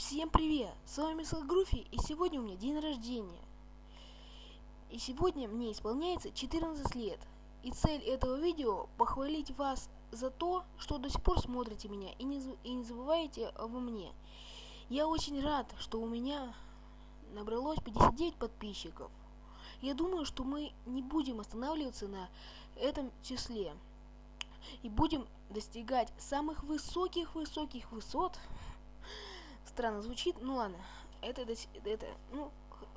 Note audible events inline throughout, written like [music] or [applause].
Всем привет! С вами Мисл Груфи, и сегодня у меня день рождения. И сегодня мне исполняется 14 лет. И цель этого видео похвалить вас за то, что до сих пор смотрите меня и не, и не забываете обо мне. Я очень рад, что у меня набралось 59 подписчиков. Я думаю, что мы не будем останавливаться на этом числе. И будем достигать самых высоких-высоких высот странно звучит, ну ладно. Это, это, это ну,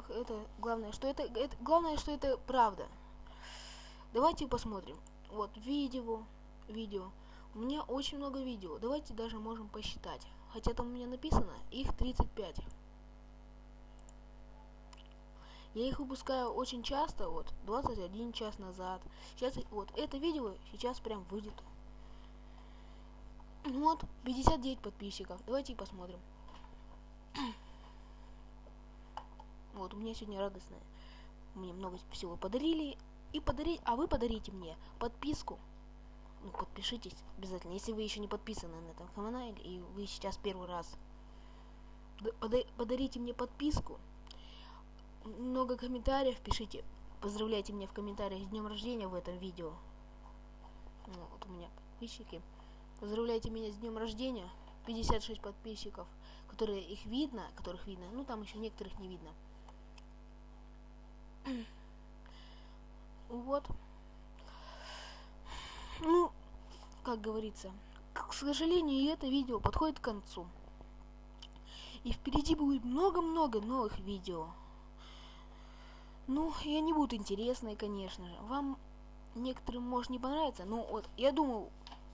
это главное, что это, это, главное, что это правда. Давайте посмотрим. Вот, видео, видео. У меня очень много видео. Давайте даже можем посчитать. Хотя там у меня написано, их 35. Я их выпускаю очень часто, вот, 21 час назад. Сейчас, вот, это видео сейчас прям выйдет. Вот, 59 подписчиков. Давайте посмотрим. [clears throat] Вот, у меня сегодня радостное. Мне много всего подарили. И подарить, а вы подарите мне подписку. Ну, подпишитесь обязательно, если вы еще не подписаны на этом канале, и вы сейчас первый раз. Подарите мне подписку. Много комментариев пишите. Поздравляйте меня в комментариях с днем рождения в этом видео. Ну, вот у меня подписчики. Поздравляйте меня с днем рождения. 56 подписчиков, которые их видно, которых видно. Ну, там еще некоторых не видно. Вот. Ну, как говорится, к сожалению, это видео подходит к концу. И впереди будет много-много новых видео. Ну, и они будут интересные, конечно же. Вам некоторым может не понравиться, но вот я думаю,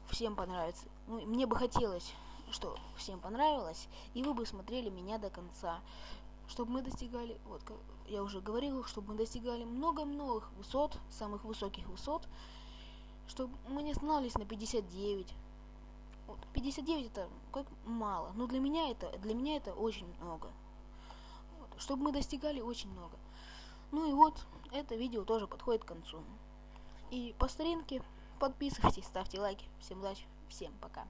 всем понравится. Ну, мне бы хотелось, что всем понравилось, и вы бы смотрели меня до конца чтобы мы достигали, вот я уже говорил, чтобы мы достигали много новых высот, самых высоких высот, чтобы мы не останавливались на 59. Вот, 59 это как мало, но для меня это, для меня это очень много. Вот, чтобы мы достигали очень много. Ну и вот, это видео тоже подходит к концу. И по старинке подписывайтесь, ставьте лайки. Всем удачи, всем пока.